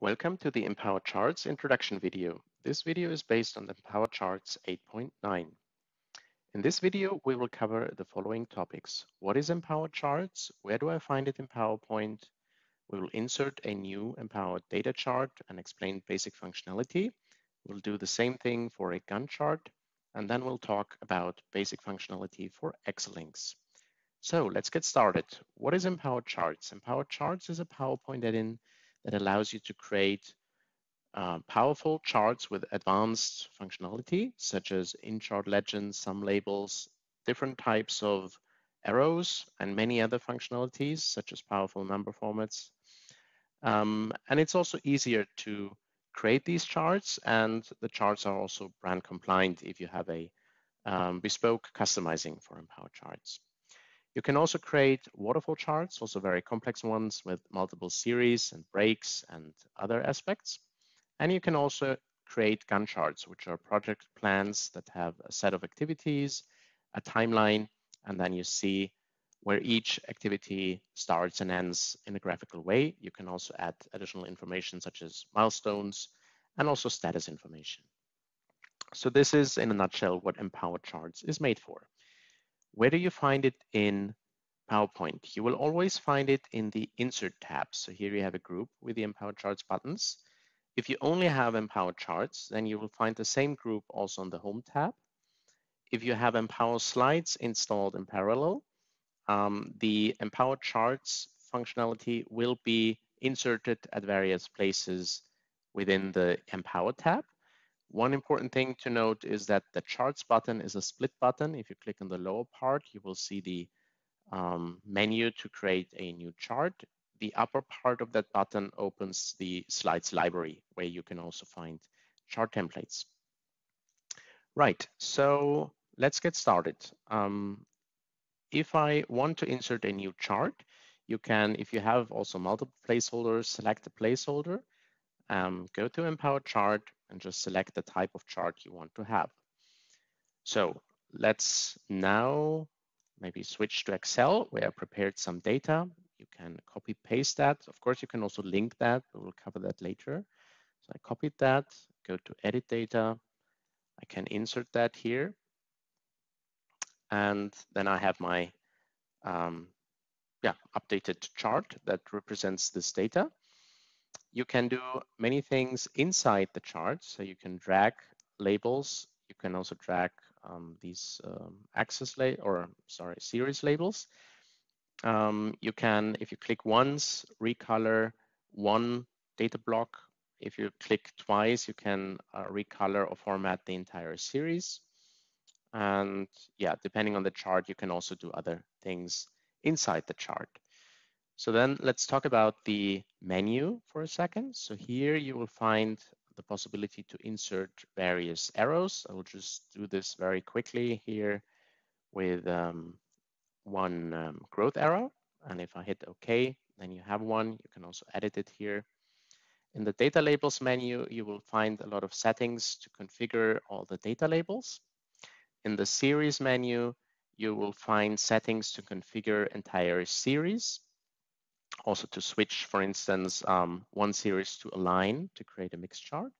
Welcome to the Empower Charts introduction video. This video is based on the Empower Charts 8.9. In this video, we will cover the following topics. What is Empower Charts? Where do I find it in PowerPoint? We will insert a new Empower data chart and explain basic functionality. We'll do the same thing for a Gantt chart, and then we'll talk about basic functionality for Excel links. So let's get started. What is Empower Charts? Empower Charts is a PowerPoint add-in that allows you to create uh, powerful charts with advanced functionality, such as in-chart legends, sum labels, different types of arrows, and many other functionalities, such as powerful number formats. Um, and it's also easier to create these charts, and the charts are also brand compliant if you have a um, bespoke customizing for Empower Charts. You can also create waterfall charts, also very complex ones with multiple series and breaks and other aspects. And you can also create Gantt charts, which are project plans that have a set of activities, a timeline, and then you see where each activity starts and ends in a graphical way. You can also add additional information such as milestones and also status information. So this is in a nutshell what Empower Charts is made for. Where do you find it in PowerPoint? You will always find it in the Insert tab. So here you have a group with the Empower Charts buttons. If you only have Empower Charts, then you will find the same group also on the Home tab. If you have Empower Slides installed in parallel, um, the Empower Charts functionality will be inserted at various places within the Empower tab. One important thing to note is that the charts button is a split button. If you click on the lower part, you will see the um, menu to create a new chart. The upper part of that button opens the slides library where you can also find chart templates. Right, so let's get started. Um, if I want to insert a new chart, you can, if you have also multiple placeholders, select a placeholder, um, go to Empower Chart, and just select the type of chart you want to have. So let's now maybe switch to Excel where I prepared some data. You can copy paste that. Of course, you can also link that, but we'll cover that later. So I copied that, go to edit data. I can insert that here. And then I have my um, yeah, updated chart that represents this data. You can do many things inside the chart. So you can drag labels. You can also drag um, these um, axis or sorry, series labels. Um, you can, if you click once, recolor one data block. If you click twice, you can uh, recolor or format the entire series. And yeah, depending on the chart, you can also do other things inside the chart. So then let's talk about the menu for a second. So here you will find the possibility to insert various arrows. I will just do this very quickly here with um, one um, growth arrow. And if I hit OK, then you have one. You can also edit it here. In the data labels menu, you will find a lot of settings to configure all the data labels. In the series menu, you will find settings to configure entire series also to switch, for instance, um, one series to align to create a mixed chart.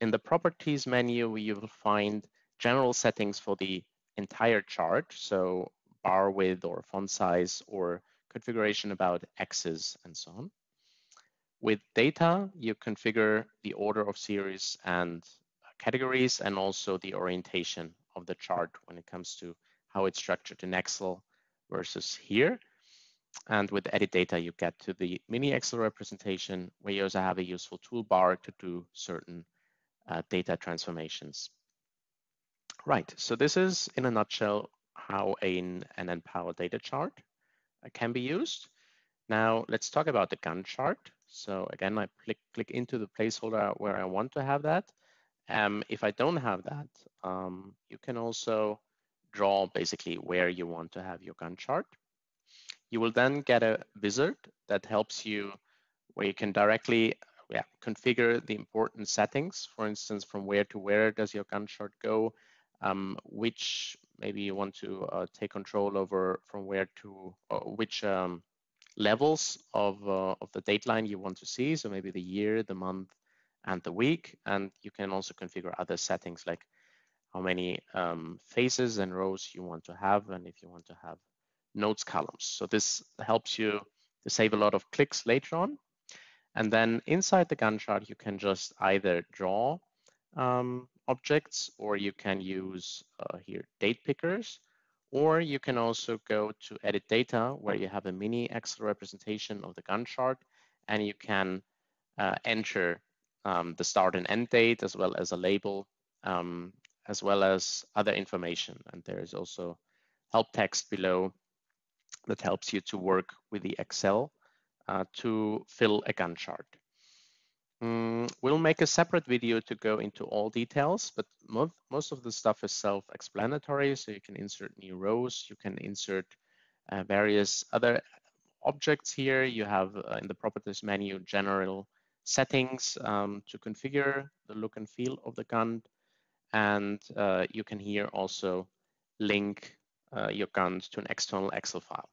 In the properties menu, you will find general settings for the entire chart. So bar width or font size or configuration about axes and so on. With data, you configure the order of series and categories and also the orientation of the chart when it comes to how it's structured in Excel versus here. And with edit data, you get to the mini Excel representation where you also have a useful toolbar to do certain uh, data transformations. Right, so this is in a nutshell how an, an data chart uh, can be used. Now let's talk about the Gantt chart. So again, I click, click into the placeholder where I want to have that. Um, if I don't have that, um, you can also draw basically where you want to have your Gantt chart. You will then get a wizard that helps you where you can directly yeah, configure the important settings. For instance, from where to where does your chart go? Um, which maybe you want to uh, take control over from where to, uh, which um, levels of, uh, of the date line you want to see. So maybe the year, the month, and the week. And you can also configure other settings like how many um, faces and rows you want to have, and if you want to have notes columns. So this helps you to save a lot of clicks later on. And then inside the Gantt chart, you can just either draw um, objects or you can use uh, here date pickers, or you can also go to edit data where you have a mini Excel representation of the Gantt chart and you can uh, enter um, the start and end date as well as a label um, as well as other information. And there is also help text below that helps you to work with the Excel uh, to fill a Gantt chart. Mm, we'll make a separate video to go into all details, but most, most of the stuff is self-explanatory. So you can insert new rows, you can insert uh, various other objects here. You have uh, in the properties menu general settings um, to configure the look and feel of the Gantt. And uh, you can here also link uh, your guns to an external Excel file.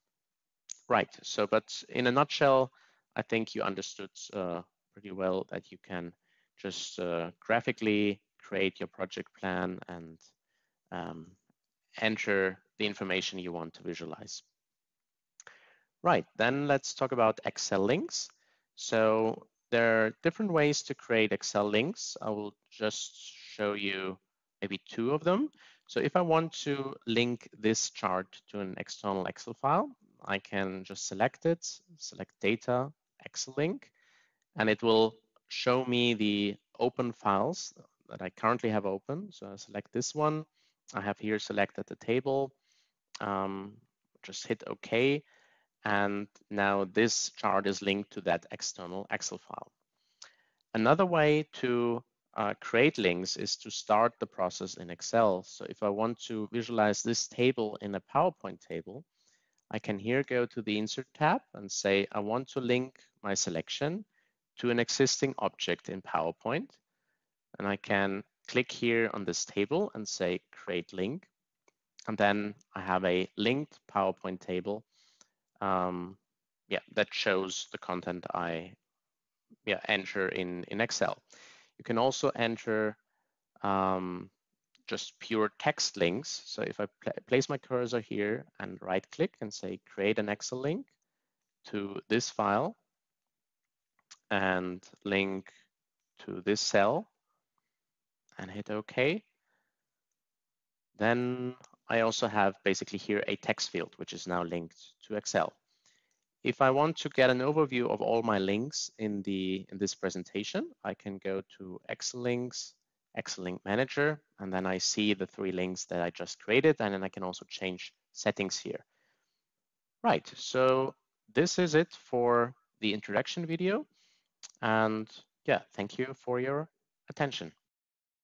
Right, so but in a nutshell, I think you understood uh, pretty well that you can just uh, graphically create your project plan and um, enter the information you want to visualize. Right, then let's talk about Excel links. So there are different ways to create Excel links. I will just show you maybe two of them. So if I want to link this chart to an external Excel file, I can just select it, select data, Excel link, and it will show me the open files that I currently have open. So I select this one. I have here selected the table, um, just hit OK. And now this chart is linked to that external Excel file. Another way to uh, create links is to start the process in Excel. So if I want to visualize this table in a PowerPoint table, I can here go to the Insert tab and say I want to link my selection to an existing object in PowerPoint. And I can click here on this table and say Create Link. And then I have a linked PowerPoint table um, yeah, that shows the content I yeah, enter in, in Excel. You can also enter um, just pure text links. So if I pl place my cursor here and right click and say create an Excel link to this file and link to this cell and hit OK, then I also have basically here a text field, which is now linked to Excel. If I want to get an overview of all my links in the in this presentation, I can go to Excel links, Excel link manager, and then I see the three links that I just created, and then I can also change settings here. Right, so this is it for the introduction video. And yeah, thank you for your attention.